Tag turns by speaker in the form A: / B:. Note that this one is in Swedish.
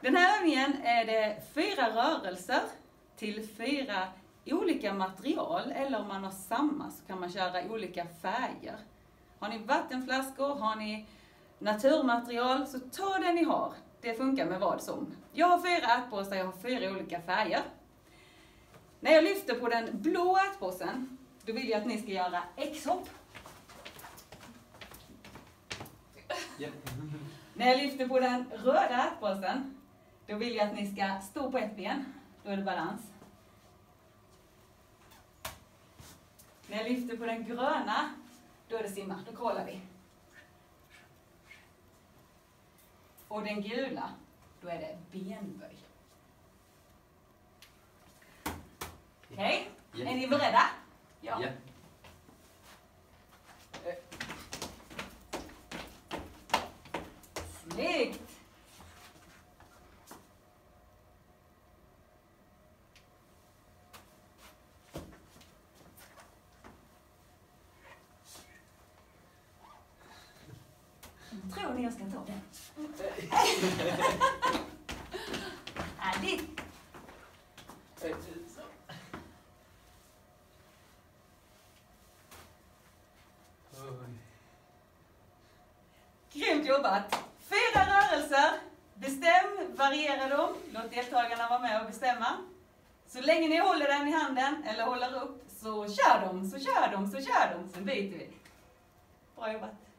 A: Den här övningen är det fyra rörelser till fyra olika material, eller om man har samma så kan man köra olika färger. Har ni vattenflaskor, har ni naturmaterial, så ta det ni har. Det funkar med vad som. Jag har fyra ärtpåsar, jag har fyra olika färger. När jag lyfter på den blå ärtpåsen, då vill jag att ni ska göra X-hopp.
B: Yep.
A: När jag lyfter på den röda ärtpåsen, då vill jag att ni ska stå på ett ben. Då är det balans. När jag lyfter på den gröna, då är det simma. Då kollar vi. Och den gula, då är det benböj. Okej,
B: Yep.
A: är ni beredda? Ja.
B: Yep.
A: Snyggt! Tror ni jag ska ta den? Härligt! Grymt jobbat! Fyra rörelser. Bestäm, variera dem. Låt deltagarna vara med och bestämma. Så länge ni håller den i handen, eller håller upp, så kör de, så kör de, så kör de. Sen byter vi. Bra jobbat!